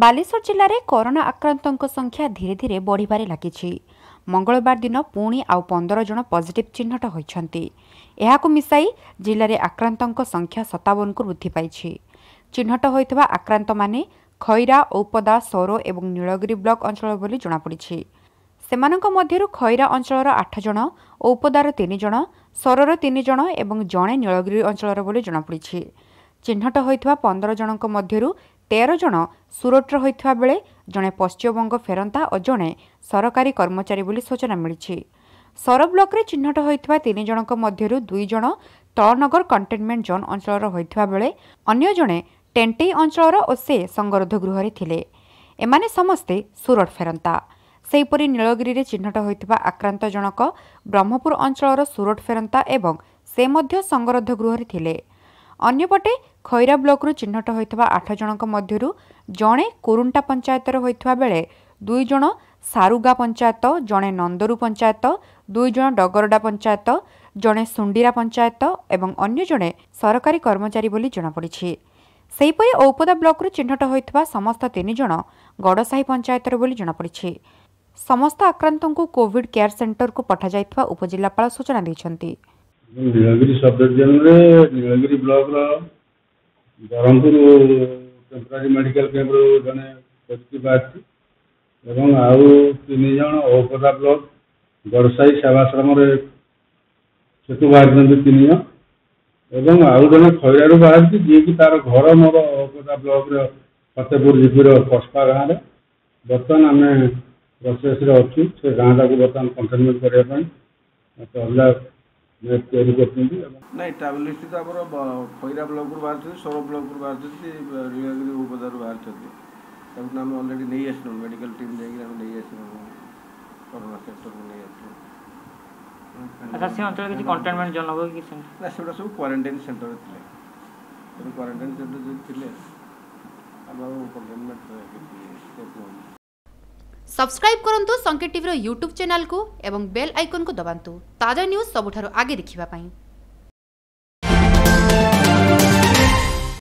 ବାଲେଶ୍ୱର ଜିଲ୍ଲାରେ କରୋନା ଆକ୍ରାନ୍ତଙ୍କ ସଂଖ୍ୟା ଧୀରେ ଧୀରେ ବଢ଼ିବାରେ ଲାଗିଛି। ମଙ୍ଗଳବାର ଦିନ ପୁଣି ଆଉ ପନ୍ଦର ଜଣ ପଜିଟିଭ୍ ଚିହ୍ନଟ ହୋଇଛନ୍ତି। ଏହାକୁ ମିଶାଇ ଜିଲ୍ଲାରେ ଆକ୍ରାନ୍ତଙ୍କ ସଂଖ୍ୟା ସତାବନକୁ ବୃଦ୍ଧି ପାଇଛି। ଚିହ୍ନଟ ହୋଇଥିବା ଆକ୍ରାନ୍ତମାନେ ଖଇରା ଔପଦା ସୋର ଏବଂ ନୀଳଗିରି ବ୍ଲକ ଅଞ୍ଚଳ ବୋଲି ଜଣାପଡ଼ିଛି। ସେମାନଙ୍କ ମଧ୍ୟରୁ ଖଇରା ଅଞ୍ଚଳର ଆଠ ଜଣ ଔପଦାର ତିନି ଜଣ ସୋରର ତିନି ଜଣ ଏବଂ ଜଣେ ନୀଳଗିରି ଅଞ୍ଚଳର ବୋଲି ଜଣାପଡ଼ିଛି। ଚିହ୍ନଟ ହୋଇଥିବା ପନ୍ଦର ଜଣଙ୍କ ମଧ୍ୟରୁ ତେର ଜଣ ସୁରଟର ହୋଇଥିବା ବେଳେ ଜଣେ ପଶ୍ଚିମବଙ୍ଗ ଫେରନ୍ତା ଓ ଜଣେ ସରକାରୀ କର୍ମଚାରୀ ବୋଲି ସୂଚନା ମିଳିଛି। ସର ବ୍ଲକରେ ଚିହ୍ନଟ ହୋଇଥିବା ତିନି ଜଣଙ୍କ ମଧ୍ୟରୁ ଦୁଇ ଜଣ ତଳନଗର କଣ୍ଟେନମେଣ୍ଟ ଜୋନ୍ ଅଞ୍ଚଳର ହୋଇଥିବା ବେଳେ ଅନ୍ୟ ଜଣେ ଟେଣ୍ଟେଇ ଅଞ୍ଚଳର ଓ ସେ ସଙ୍ଗରୋଧ ଗୃହରେ ଥିଲେ। ଏମାନେ ସମସ୍ତେ ସୁରଟ ଫେରନ୍ତା। ସେହିପରି ନୀଳଗିରିରେ ଚିହ୍ନଟ ହୋଇଥିବା ଆକ୍ରାନ୍ତ ଜଣକ ବ୍ରହ୍ମପୁର ଅଞ୍ଚଳର ସୁରଟ ଫେରନ୍ତା ଏବଂ ସେ ମଧ୍ୟ ସଙ୍ଗରୋଧ ଗୃହରେ ଥିଲେ। ଅନ୍ୟପଟେ ଖଇରା ବ୍ଲକରୁ ଚିହ୍ନଟ ହୋଇଥିବା ଆଠ ଜଣଙ୍କ ମଧ୍ୟରୁ ଜଣେ କୁରୁଣ୍ଟା ପଞ୍ଚାୟତର ହୋଇଥିବା ବେଳେ ଦୁଇ ଜଣ ସାରୁଗା ପଞ୍ଚାୟତ ଜଣେ ନନ୍ଦରୁ ପଞ୍ଚାୟତ ଦୁଇ ଜଣ ଡଗରଡା ପଞ୍ଚାୟତ ଜଣେ ସୁଣ୍ଡିରା ପଞ୍ଚାୟତ ଏବଂ ଅନ୍ୟ ଜଣେ ସରକାରୀ କର୍ମଚାରୀ ବୋଲି ଜଣାପଡ଼ିଛି। ସେହିପରି ଔପଦା ବ୍ଲକରୁ ଚିହ୍ନଟ ହୋଇଥିବା ସମସ୍ତ ତିନି ଜଣ ଗଡ଼ସାହି ପଞ୍ଚାୟତର ବୋଲି ଜଣାପଡ଼ିଛି। ସମସ୍ତ ଆକ୍ରାନ୍ତଙ୍କୁ କୋଭିଡ୍ କେୟାର ସେଣ୍ଟରକୁ ପଠାଯାଇଥିବା ଉପଜିଲ୍ଲାପାଳ ସୂଚନା ଦେଇଛନ୍ତି। ନୀଳଗିରି ସବ୍ ଡିଭିଜନରେ ନୀଳଗିରି ବ୍ଲକର ବ୍ରହ୍ମପୁର ଟେମ୍ପୋରାରୀ ମେଡ଼ିକାଲ କ୍ୟାମ୍ପରୁ ଜଣେ ପଜିଟିଭ୍ ବାହାରିଛି ଏବଂ ଆଉ ତିନି ଜଣ ଔପଦା ବ୍ଲକ ଗଡ଼ସାହି ସେବାଶ୍ରମରେ ସେଠୁ ବାହାରିଛନ୍ତି ତିନି ଜଣ ଏବଂ ଆଉ ଜଣେ ଖଇରାରୁ ବାହାରିଛି ଯିଏକି ତାର ଘର ମୋର ଔପଦା ବ୍ଲକର ଫତେପୁର ଜିପିର କସ୍ପା ଗାଁରେ ବର୍ତ୍ତମାନ ଆମେ ପ୍ରୋସେସରେ ଅଛୁ ସେ ଗାଁଟାକୁ ବର୍ତ୍ତମାନ କଣ୍ଟେନମେଣ୍ଟ କରିବା ପାଇଁ। ଅଲଗା ମ୍ୟାପ୍ ତିଆରି କରୁଛନ୍ତି ଏବଂ ନାଇଁ ଟ୍ରାଭେଲ ହିଷ୍ଟ୍ରି ତ ଆମର ବ- ଖଇରା ବ୍ଲକରୁ ବାହାରିଛନ୍ତି ସୋର ବ୍ଲକରୁ ବାହାରିଛନ୍ତି ନୀଳଗିରି ଉପଦାରୁ ବାହାରିଛନ୍ତି। ତାକୁ ଆମେ ଅଲରେଡ଼ି ନେଇ ଆସିଲୁ ମେଡ଼ିକାଲ ଟିମ୍ ଯାଇକି ଆମେ ନେଇ ଆସିଲୁ କରୋନା ସେଣ୍ଟରକୁ ନେଇ ଆସିଲୁ ଆଚ୍ଛା ସେ ଅଞ୍ଚଳରେ କିଛି କଣ୍ଟେନମେଣ୍ଟ ଜୋନ୍ ହେବ କି ସେମିତି? ନା ସେଗୁଡ଼ା ସବୁ କ୍ୱାରେଣ୍ଟାଇନ୍ ସେଣ୍ଟରରେ ଥିଲେ। ତେଣୁ କ୍ୱାରେଣ୍ଟାଇନ୍ ସେଣ୍ଟର ଯଦି ଥିଲେ ଆମେ ଆଉ କଣ୍ଟେନମେଣ୍ଟ କିଛି step ନେଉନୁ। ସବସ୍କ୍ରାଇବ୍ କରନ୍ତୁ ସଂକେତ ଟିଭିର ୟୁଟ୍ୟୁବ୍ ଚ୍ୟାନେଲକୁ ଏବଂ ବେଲ୍ ଆଇକନ୍କୁ ଦବାନ୍ତୁ। ତାଜା ନ୍ୟୁଜ୍ ସବୁଠାରୁ ଆଗେ ଦେଖିବା ପାଇଁ।